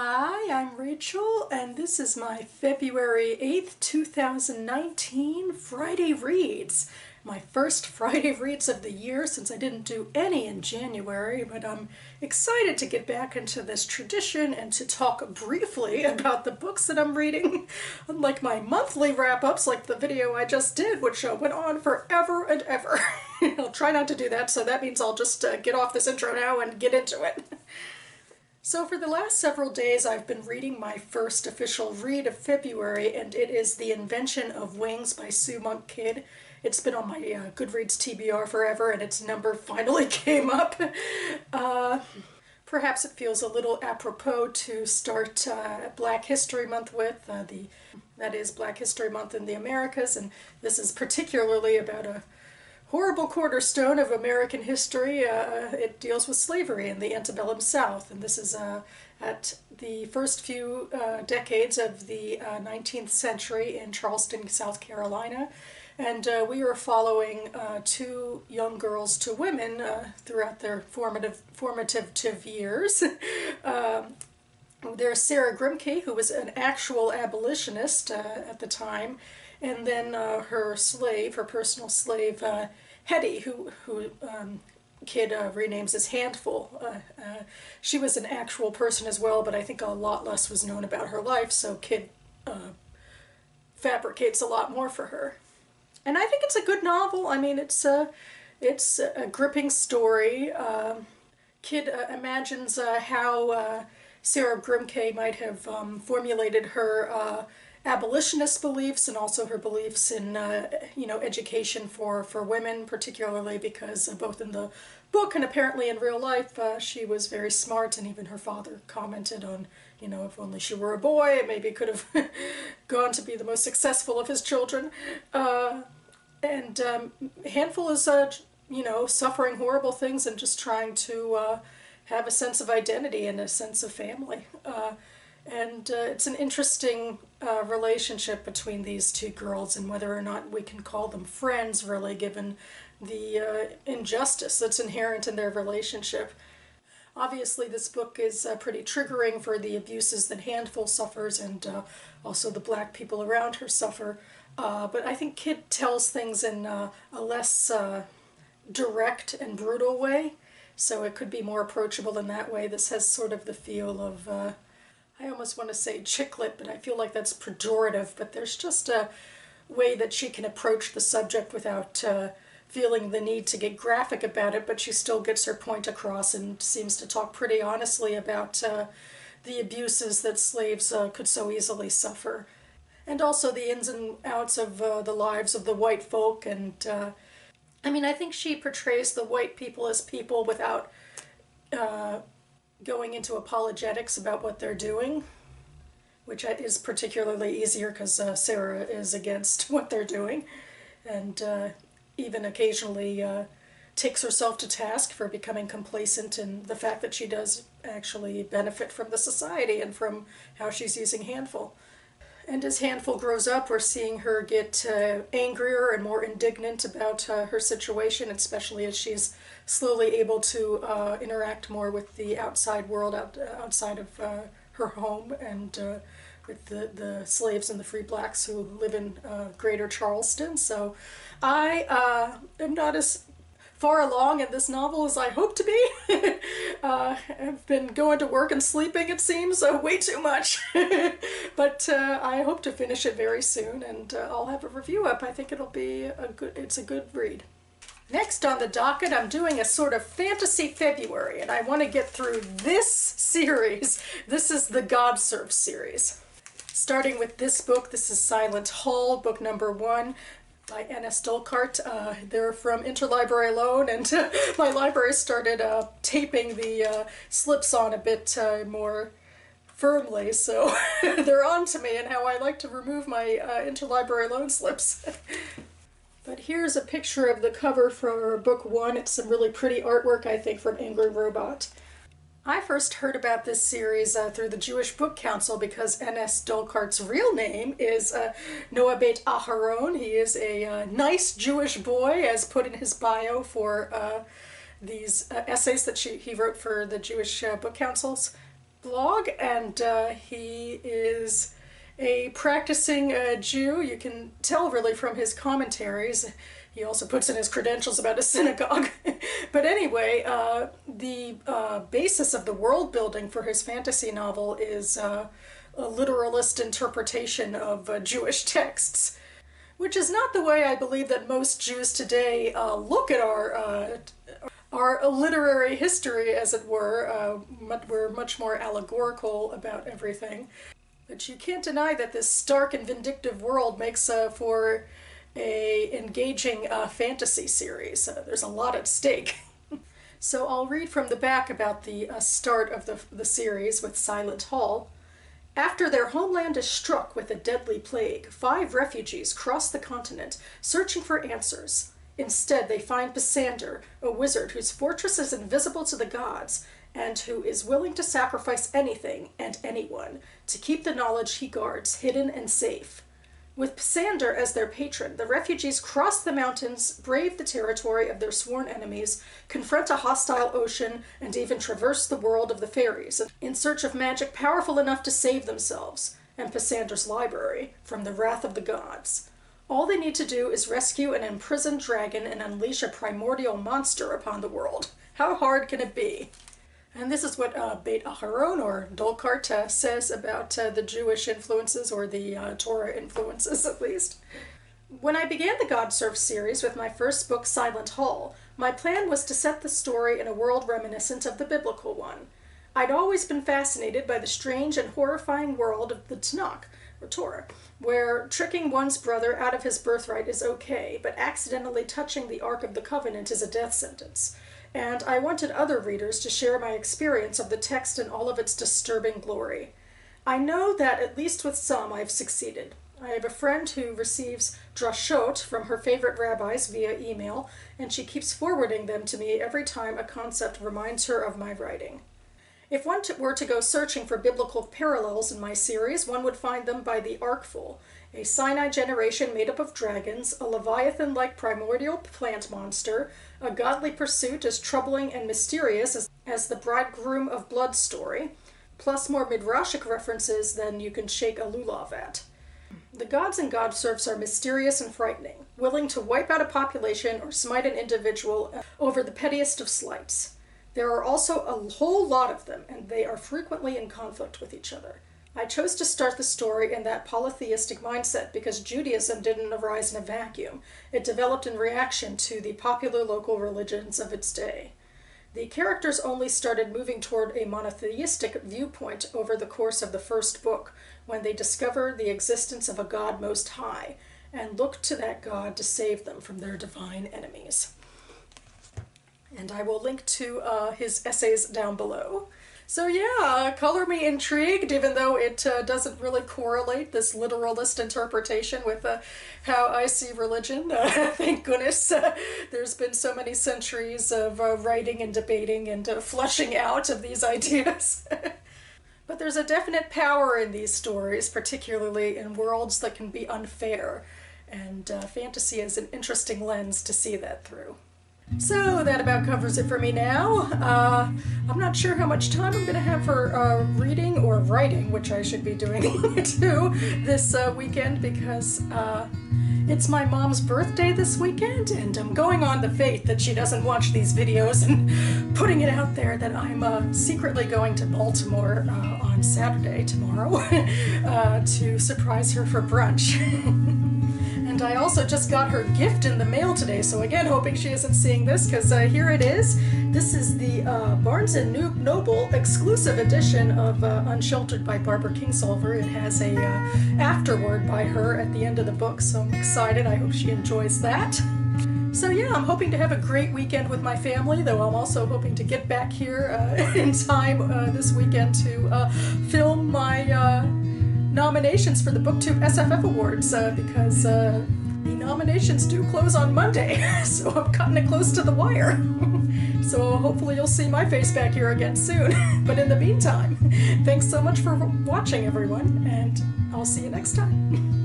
Hi, I'm Rachel, and this is my February 8th, 2019 Friday Reads. My first Friday Reads of the year since I didn't do any in January, but I'm excited to get back into this tradition and to talk briefly about the books that I'm reading, unlike my monthly wrap-ups like the video I just did, which uh, went on forever and ever. I'll try not to do that, so that means I'll just uh, get off this intro now and get into it. So for the last several days I've been reading my first official read of February and it is The Invention of Wings by Sue Monk Kidd. It's been on my uh, Goodreads TBR forever and its number finally came up. Uh, perhaps it feels a little apropos to start uh, Black History Month with, uh, the that is Black History Month in the Americas and this is particularly about a horrible cornerstone of American history. Uh, it deals with slavery in the antebellum South, and this is uh, at the first few uh, decades of the 19th uh, century in Charleston, South Carolina. And uh, we are following uh, two young girls to women throughout their formative formative years. Um, there's Sarah Grimke, who was an actual abolitionist at the time, and then uh, her slave, her personal slave, uh, Hetty, who who um, Kidd uh, renames as Handful. Uh, uh, she was an actual person as well, but I think a lot less was known about her life, so Kidd uh, fabricates a lot more for her. And I think it's a good novel. I mean, it's a it's a gripping story. Um, Kidd imagines how Sarah Grimke might have um, formulated her abolitionist beliefs and also her beliefs in uh, you know education for for women particularly because uh, both in the book and apparently in real life uh, she was very smart and even her father commented on you know if only she were a boy maybe could have gone to be the most successful of his children. Uh, and um, handful is uh, you know suffering horrible things and just trying to uh, have a sense of identity and a sense of family and uh, it's an interesting uh, relationship between these two girls and whether or not we can call them friends, really, given the uh, injustice that's inherent in their relationship. Obviously, this book is uh, pretty triggering for the abuses that Handful suffers and uh, also the black people around her suffer. Uh, but I think Kidd tells things in a less direct and brutal way, so it could be more approachable in that way. This has sort of the feel of I almost want to say chick lit, but I feel like that's pejorative, but there's just a way that she can approach the subject without uh, feeling the need to get graphic about it, but she still gets her point across and seems to talk pretty honestly about uh, the abuses that slaves uh, could so easily suffer. And also the ins and outs of uh, the lives of the white folk. And uh, I mean, I think she portrays the white people as people without uh, going into apologetics about what they're doing, which is particularly easier because uh, Sarah is against what they're doing, and uh, even occasionally uh, takes herself to task for becoming complacent in the fact that she does actually benefit from the society and from how she's using Handful. And as Handful grows up, we're seeing her get uh, angrier and more indignant about uh, her situation, especially as she's slowly able to uh, interact more with the outside world out, outside of uh, her home and uh, with the, the slaves and the free blacks who live in uh, greater Charleston. So I am not as far along in this novel as I hope to be. uh, I've been going to work and sleeping, it seems, uh, way too much. but uh, I hope to finish it very soon, and uh, I'll have a review up. I think it'll be a good. It's a good read. Next on the docket, I'm doing a sort of fantasy February, and I want to get through this series. This is the God Serf series. Starting with this book, this is Silent Hall, book number one by N.S. Dolkart. Uh, they're from Interlibrary Loan, and my library started uh, taping the uh, slips on a bit uh, more firmly, so they're on to me and how I like to remove my uh, interlibrary loan slips. but here's a picture of the cover for book one. It's some really pretty artwork, I think, from Angry Robot. I first heard about this series uh, through the Jewish Book Council because N.S. Dolkart's real name is uh, Noah Beit Aharon. He is a uh, nice Jewish boy, as put in his bio for uh, these uh, essays that she, he wrote for the Jewish uh, Book Councils. blog, and he is a practicing Jew. You can tell really from his commentaries. He also puts in his credentials about a synagogue. but anyway, uh, the uh, basis of the world building for his fantasy novel is uh, a literalist interpretation of uh, Jewish texts, which is not the way I believe that most Jews today uh, look at our uh, our literary history, as it were. we're much more allegorical about everything. But you can't deny that this stark and vindictive world makes for a engaging uh, fantasy series. Uh, there's a lot at stake. so I'll read from the back about the uh, start of the, the series with Silent Hall. After their homeland is struck with a deadly plague, five refugees cross the continent searching for answers. Instead, they find Pisander, a wizard whose fortress is invisible to the gods and who is willing to sacrifice anything and anyone to keep the knowledge he guards hidden and safe. With Pisander as their patron, the refugees cross the mountains, brave the territory of their sworn enemies, confront a hostile ocean, and even traverse the world of the fairies in search of magic powerful enough to save themselves and Pisander's library from the wrath of the gods. All they need to do is rescue an imprisoned dragon and unleash a primordial monster upon the world. How hard can it be? And this is what uh, Beit Aharon or Dolkart says about uh, the Jewish influences, or the uh, Torah influences at least. When I began the God Serf series with my first book, Silent Hall, my plan was to set the story in a world reminiscent of the biblical one. I'd always been fascinated by the strange and horrifying world of the Tanakh, or Torah, where tricking one's brother out of his birthright is okay, but accidentally touching the Ark of the Covenant is a death sentence and I wanted other readers to share my experience of the text in all of its disturbing glory. I know that at least with some I've succeeded. I have a friend who receives drashot from her favorite rabbis via email, and she keeps forwarding them to me every time a concept reminds her of my writing. If one were to go searching for biblical parallels in my series, one would find them by the Arkful, a Sinai generation made up of dragons, a leviathan like primordial plant monster, a godly pursuit as troubling and mysterious as, as the bridegroom of blood story, plus more midrashic references than you can shake a lulav at. The gods and god serfs are mysterious and frightening, willing to wipe out a population or smite an individual uh, over the pettiest of slights. There are also a whole lot of them, and they are frequently in conflict with each other. I chose to start the story in that polytheistic mindset because Judaism didn't arise in a vacuum. It developed in reaction to the popular local religions of its day. The characters only started moving toward a monotheistic viewpoint over the course of the first book, when they discover the existence of a God Most High and look to that God to save them from their divine enemies. And I will link to uh, his essays down below. So yeah, color me intrigued, even though it uh, doesn't really correlate this literalist interpretation with uh, how I see religion. Uh, thank goodness there's been so many centuries of uh, writing and debating and uh, flushing out of these ideas. but there's a definite power in these stories, particularly in worlds that can be unfair, and uh, fantasy is an interesting lens to see that through. So that about covers it for me now. Uh, I'm not sure how much time I'm going to have for uh, reading or writing, which I should be doing too, this uh, weekend because uh, it's my mom's birthday this weekend, and I'm going on the faith that she doesn't watch these videos and putting it out there that I'm uh, secretly going to Baltimore uh, on Saturday tomorrow to surprise her for brunch. And I also just got her gift in the mail today, so again, hoping she isn't seeing this, because uh, here it is. This is the uh, Barnes & Noble exclusive edition of uh, Unsheltered by Barbara Kingsolver. It has a uh, afterword by her at the end of the book, so I'm excited. I hope she enjoys that. So yeah, I'm hoping to have a great weekend with my family, though I'm also hoping to get back here uh, in time uh, this weekend to uh, film my uh, nominations for the BookTube SFF Awards uh, because uh, the nominations do close on Monday, so I'm cutting it close to the wire. so hopefully you'll see my face back here again soon. but in the meantime, thanks so much for watching, everyone, and I'll see you next time.